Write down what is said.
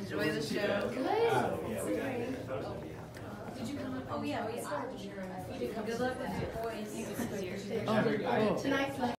Enjoy the show. Did you come? Oh, yeah, we started. Good luck with your boys. Oh, Tonight's.